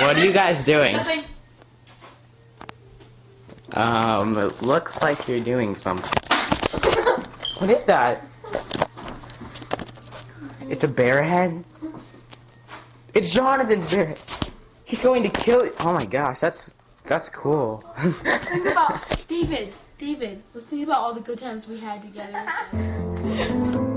What are you guys doing? Nothing. Um, it looks like you're doing something. What is that? It's a bear head? It's Jonathan's bear head. He's going to kill it. Oh my gosh, that's that's cool. Think about David. David. Let's think about all the good times we had together.